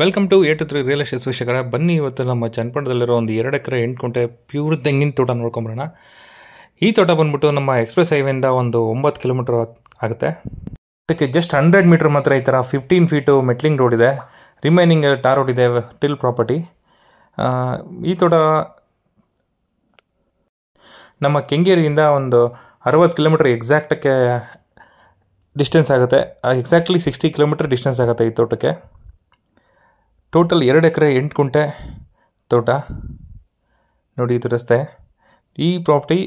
Welcome to eight three real estate ವೀಕ್ಷಕರ, ಬನ್ನಿ ಇವತ್ತು ನಮ್ಮ ಚನ್ನಪಟ್ಟಣದಲ್ಲಿರೋ ಒಂದು ಎರಡು ಎಕರೆ ಎಂಟು ಕುಂಟೆ ಪ್ಯೂರ್ ತೆಂಗಿನ ತೋಟ ನೋಡ್ಕೊಂಬರೋಣ. ಈ ತೋಟ ಬಂದ್ಬಿಟ್ಟು ನಮ್ಮ ಎಕ್ಸ್ಪ್ರೆಸ್ ಹೈವೇಯಿಂದ ಒಂದು ಒಂಬತ್ತು ಕಿಲೋಮೀಟ್ರ್ ಆಗುತ್ತೆ. ಅದಕ್ಕೆ ಜಸ್ಟ್ ಹಂಡ್ರೆಡ್ ಮೀಟ್ರ್ ಮಾತ್ರ ಈ ಥರ ಫಿಫ್ಟೀನ್ ಫೀಟು ಮೆಟ್ಲಿಂಗ್ ರೋಡ್ ಇದೆ. ರಿಮೈನಿಂಗ್ ಟಾರ್ ರೋಡ್ ಇದೆ ಟಿಲ್ ಪ್ರಾಪರ್ಟಿ ಈ ತೋಟ ನಮ್ಮ ಕೆಂಗೇರಿಯಿಂದ ಒಂದು ಅರವತ್ತು ಕಿಲೋಮೀಟ್ರ್ ಎಕ್ಸಾಕ್ಟಕ್ಕೆ ಡಿಸ್ಟೆನ್ಸ್ ಆಗುತ್ತೆ. ಎಕ್ಸಾಕ್ಟ್ಲಿ ಸಿಕ್ಸ್ಟಿ ಕಿಲೋಮೀಟ್ರ್ ಡಿಸ್ಟೆನ್ಸ್ ಆಗುತ್ತೆ ಈ ತೋಟಕ್ಕೆ. ಟೋಟಲ್ ಎರಡು ಎಕರೆ, ಎಂಟು ಕುಂಟೆ ತೋಟ ನೋಡಿ ಇದು ರಸ್ತೆ. ಈ ಪ್ರಾಪರ್ಟಿ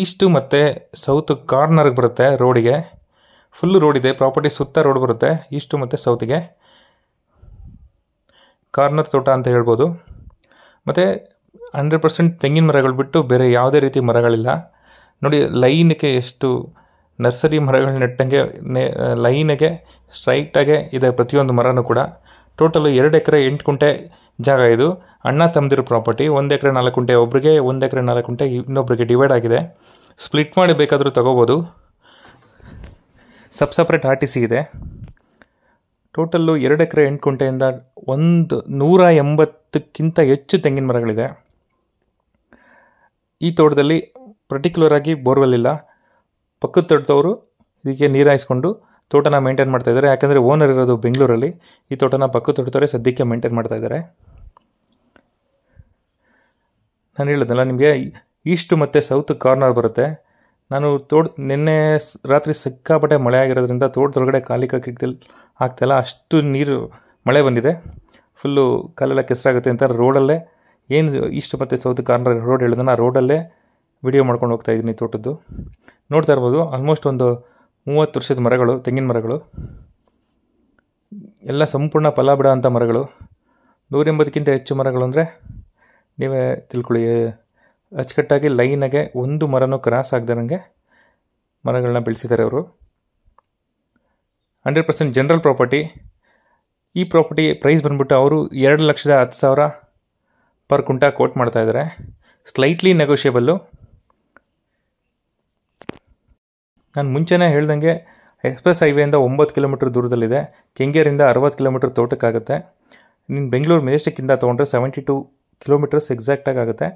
ಈಸ್ಟು ಮತ್ತು ಸೌತ್ ಕಾರ್ನರ್ಗೆ ಬರುತ್ತೆ ರೋಡಿಗೆ ಫುಲ್ ರೋಡ್ ಇದೆ ಪ್ರಾಪರ್ಟಿ ಸುತ್ತ ರೋಡ್ ಬರುತ್ತೆ ಈಸ್ಟು ಮತ್ತು ಸೌತಿಗೆ ಕಾರ್ನರ್ ತೋಟ ಅಂತ ಹೇಳ್ಬೋದು. ಮತ್ತು ಹಂಡ್ರೆಡ್ ಪರ್ಸೆಂಟ್ ತೆಂಗಿನ ಮರಗಳು ಬಿಟ್ಟು ಬೇರೆ ಯಾವುದೇ ರೀತಿ ಮರಗಳಿಲ್ಲ. ನೋಡಿ ಲೈನಿಗೆ ಎಷ್ಟು ನರ್ಸರಿ ಮರಗಳು ನೆಟ್ಟಂಗೆ, ನೆ ಲೈನಿಗೆ ಸ್ಟ್ರೈಟಾಗೆ ಇದೆ ಪ್ರತಿಯೊಂದು ಮರನೂ ಕೂಡ. ಟೋಟಲು ಎರಡು ಎಕರೆ ಎಂಟು ಕುಂಟೆ ಜಾಗ ಇದು. ಅಣ್ಣ ತಮ್ಮದಿರೋ ಪ್ರಾಪರ್ಟಿ, ಒಂದು ಎಕರೆ ನಾಲ್ಕು ಕುಂಟೆ ಒಬ್ಬರಿಗೆ ಒಂದು ಎಕರೆ ನಾಲ್ಕು ಕುಂಟೆ ಇನ್ನೊಬ್ರಿಗೆ ಡಿವೈಡ್ ಆಗಿದೆ. ಸ್ಪ್ಲಿಟ್ ಮಾಡಿ ಬೇಕಾದರೂ ತೊಗೋಬೋದು. Sub separate R T C ಇದೆ. ಟೋಟಲ್ಲು ಎರಡು ಎಕರೆ ಎಂಟು ಕುಂಟೆಯಿಂದ ಒಂದು ನೂರ ಎಂಬತ್ತಕ್ಕಿಂತ ಹೆಚ್ಚು ತೆಂಗಿನ ಮರಗಳಿದೆ. ಈ ತೋಟದಲ್ಲಿ ಪರ್ಟಿಕ್ಯುಲರ್ ಆಗಿ ಬೋರ್ವೆಲ್ ಇಲ್ಲ. ಪಕ್ಕದ ತೋಟದವರು ಇದಕ್ಕೆ ನೀರು ಹಾಯಿಸ್ಕೊಂಡು ತೋಟನ ಮೇಂಟೈನ್ ಮಾಡ್ತಾ ಇದ್ದಾರೆ. ಯಾಕಂದರೆ ಓನರ್ ಇರೋದು ಬೆಂಗಳೂರಲ್ಲಿ. ಈ ತೋಟನ ಪಕ್ಕದ ತೋಟದವರೇ ಸದ್ಯಕ್ಕೆ ಮೇಂಟೈನ್ ಮಾಡ್ತಾ ಇದ್ದಾರೆ. ನಾನು ಹೇಳಿದ್ನಲ್ಲ ನಿಮಗೆ ಈಸ್ಟ್ ಮತ್ತು ಸೌತ್ ಕಾರ್ನರ್ ಬರುತ್ತೆ. ನಾನು ತೋಟ ನಿನ್ನೆ ರಾತ್ರಿ ಸಿಕ್ಕಾಪಟ್ಟೆ ಮಳೆ ಆಗಿರೋದ್ರಿಂದ ತೋಟದೊಳಗಡೆ ಕಾಲಿಕ್ಕಾಗ್ತಿಲ್ಲ ಆಗ್ತಾಯಿಲ್ಲ ಅಷ್ಟು ನೀರು ಮಳೆ ಬಂದಿದೆ. ಫುಲ್ಲು ಕಾಲೆಲ್ಲ ಕೆಸರಾಗುತ್ತೆ ಅಂತ ರೋಡಲ್ಲೇ ಏನು ಈಸ್ಟ್ ಮತ್ತು ಸೌತ್ ಕಾರ್ನರ್ ರೋಡ್ ಹೇಳಿದ್ರೆ ರೋಡಲ್ಲೇ ವಿಡಿಯೋ ಮಾಡ್ಕೊಂಡು ಹೋಗ್ತಾ ಇದ್ದೀನಿ ತೋಟದ್ದು. ನೋಡ್ತಾ ಇರ್ಬೋದು ಆಲ್ಮೋಸ್ಟ್ ಒಂದು ಮೂವತ್ತು ವರ್ಷದ ಮರಗಳು, ತೆಂಗಿನ ಮರಗಳು, ಎಲ್ಲ ಸಂಪೂರ್ಣ ಫಲ ಬಿಡೋ ಅಂಥ ಮರಗಳು. ನೂರೆಂಬತ್ತಕ್ಕಿಂತ ಹೆಚ್ಚು ಮರಗಳು ಅಂದರೆ ನೀವೇ ತಿಳ್ಕೊಳ್ಳಿ. ಅಚ್ಚುಕಟ್ಟಾಗಿ ಲೈನಾಗೆ ಒಂದು ಮರನೂ ಕ್ರಾಸ್ ಆಗದಂಗೆ ಮರಗಳನ್ನ ಬೆಳೆಸಿದ್ದಾರೆ ಅವರು. ಹಂಡ್ರೆಡ್ ಪರ್ಸೆಂಟ್ ಜನರಲ್ ಪ್ರಾಪರ್ಟಿ ಈ ಪ್ರಾಪರ್ಟಿ ಪ್ರೈಸ್ ಬಂದ್ಬಿಟ್ಟು ಅವರು ಎರಡು ಲಕ್ಷದ ಹತ್ತು ಸಾವಿರ ಪರ್ ಕುಂಟಾ ಕೋಟ್ ಮಾಡ್ತಾಯಿದ್ದಾರೆ ಸ್ಲೈಟ್ಲಿ ನೆಗೋಷಿಯಬಲ್ಲು ನಾನು ಮುಂಚೆನೇ ಹೇಳ್ದಂಗೆ ಎಕ್ಸ್ಪ್ರೆಸ್ ಹೈವೇಯಿಂದ ಒಂಬತ್ತು ಕಿಲೋಮೀಟ್ರ್ ದೂರದಲ್ಲಿದೆ. ಕೆಂಗೇರಿಂದ ಅರವತ್ತು ಕಿಲೋಮೀಟ್ರ್ ತೋಟಕ್ಕಾಗುತ್ತೆ. ನೀನು ಬೆಂಗಳೂರು ಮೆಜೆಸ್ಟಿಕ್ಕಿಂದ ತೊಗೊಂಡ್ರೆ ಸೆವೆಂಟಿ ಟು ಕಿಲೋಮೀಟರ್ಸ್ ಎಕ್ಸಾಕ್ಟಾಗಿ ಆಗುತ್ತೆ.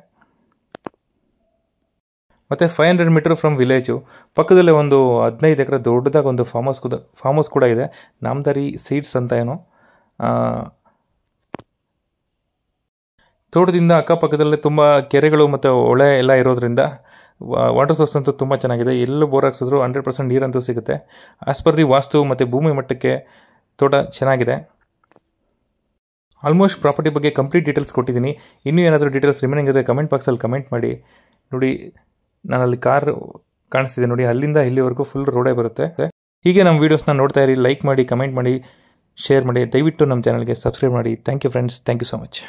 ಮತ್ತು five hundred metre from village ಪಕ್ಕದಲ್ಲೇ ಒಂದು ಹದಿನೈದು ಎಕರೆ ದೊಡ್ಡದಾಗಿ ಒಂದು ಫಾರ್ಮ್ ಹೌಸ್ ಕೂಡ ಫಾರ್ಮ್ ಹೌಸ್ ಕೂಡ ಇದೆ. ನಾಮದಾರಿ ಸೀಡ್ಸ್ ಅಂತ ಏನೋ. ತೋಟದಿಂದ ಅಕ್ಕಪಕ್ಕದಲ್ಲೇ ತುಂಬ ಕೆರೆಗಳು ಮತ್ತು ಹೊಳೆ ಎಲ್ಲ ಇರೋದ್ರಿಂದ ವಾಟರ್ ಸೋರ್ಸ್ ಅಂತೂ ತುಂಬ ಚೆನ್ನಾಗಿದೆ. ಎಲ್ಲೂ ಬೋರ್ ಹಾಕ್ಸಿದ್ರು ಹಂಡ್ರೆಡ್ ಪರ್ಸೆಂಟ್ ನೀರಂತೂ ಸಿಗುತ್ತೆ. ಆಸ್ ಪರ್ ದಿ ವಾಸ್ತು ಮತ್ತು ಭೂಮಿ ಮಟ್ಟಕ್ಕೆ ತೋಟ ಚೆನ್ನಾಗಿದೆ. ಆಲ್ಮೋಸ್ಟ್ ಪ್ರಾಪರ್ಟಿ ಬಗ್ಗೆ ಕಂಪ್ಲೀಟ್ ಡೀಟೇಲ್ಸ್ ಕೊಟ್ಟಿದ್ದೀನಿ. ಇನ್ನೂ ಏನಾದರೂ ಡೀಟೇಲ್ಸ್ ರಿಮೈನಿಂಗ್ ಇದ್ದರೆ ಕಮೆಂಟ್ ಬಾಕ್ಸಲ್ಲಿ ಕಮೆಂಟ್ ಮಾಡಿ. ನೋಡಿ, ನಾನಲ್ಲಿ ಕಾರ್ ಕಾಣಿಸ್ತಿದೆ ನೋಡಿ, ಅಲ್ಲಿಂದ ಇಲ್ಲಿವರೆಗೂ ಫುಲ್ ರೋಡೇ ಬರುತ್ತೆ. ಹೀಗೆ ನಮ್ಮ ವೀಡಿಯೋಸ್ನ ನೋಡ್ತಾ ಇರಿ ಲೈಕ್ ಮಾಡಿ ಕಮೆಂಟ್ ಮಾಡಿ ಶೇರ್ ಮಾಡಿ, ದಯವಿಟ್ಟು ನಮ್ಮ ಚಾನಲ್ಗೆ ಸಬ್ಸ್ಕ್ರೈಬ್ ಮಾಡಿ. Thank you friends thank you so much